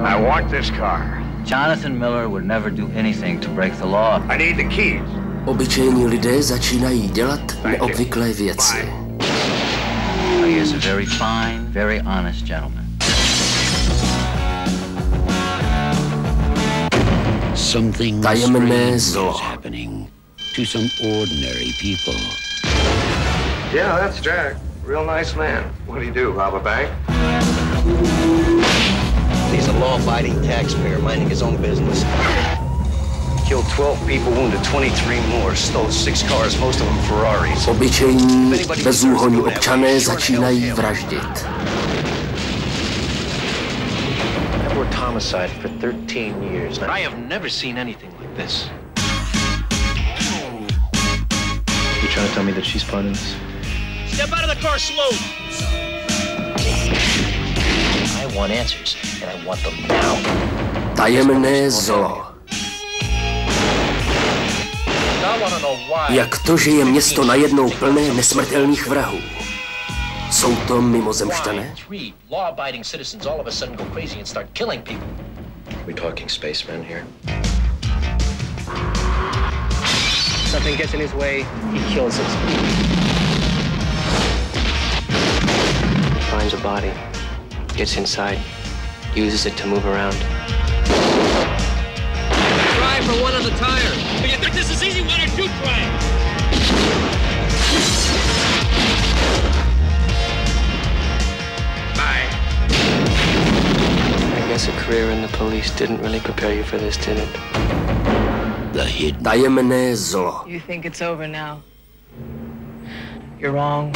I want this car. Jonathan Miller would never do anything to break the law. I need the keys. Obyčejní lidé začínají dělat neobvyklé věci. He is a very fine, very honest gentleman. Something strange is happening to some ordinary people. Yeah, that's Jack. Real nice man. What do you do, rob a bank? He's a law-abiding taxpayer minding his own business. Killed 12 people, wounded 23 more, stole six cars, most of them Ferraris. Obyčejní, bezúhonní občané začínají vraždit. I've worked homicide for 13 years. I have never seen anything like this. You trying to tell me that she's part of this? Step out of the car slow. I want answers, and I want them now. Tajemné zlo. Jak to, že je město najednou plné nesmrtelných vrahů? Jsou to? We talking spacemen here? Something gets in his way, he kills it. Finds a body, gets inside, uses it to move around. Try for one on the tire. If you think this is easy, why don't you try? Bye. I guess a career in the police didn't really prepare you for this, did it? The hidden Tajemné zlo. You think it's over now? You're wrong.